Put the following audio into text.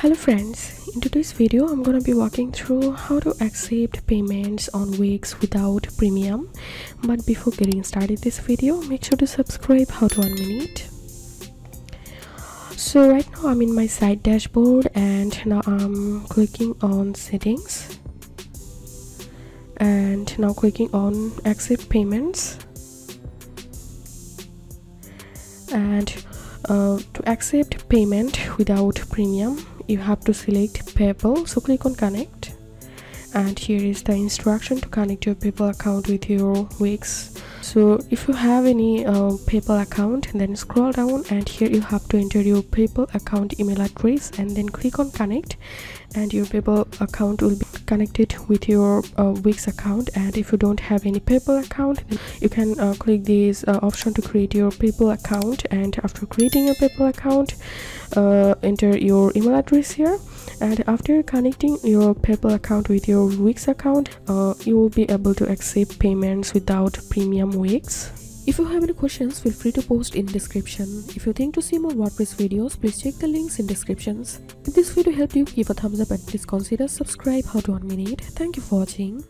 hello friends in today's video i'm gonna be walking through how to accept payments on wix without premium. But before getting started this video make sure to subscribe how to one minute so right now i'm in my site dashboard and now i'm clicking on settings. And now clicking on accept payments. And uh, to accept payment without premium you have to select PayPal so click on connect. And here is the instruction to connect your PayPal account with your Wix so if you have any uh, PayPal account then scroll down and here you have to enter your PayPal account email address and then click on connect and your PayPal account will be connected with your uh, Wix account. And if you don't have any PayPal account you can uh, click this uh, option to create your PayPal account. And after creating your PayPal account uh, enter your email address here and after connecting your PayPal account with your Wix account uh, you will be able to accept payments without premium Wix if you have any questions, feel free to post in description. If you think to see more WordPress videos, please check the links in descriptions. If this video helped you, give a thumbs up and please consider subscribe how to one minute. Thank you for watching.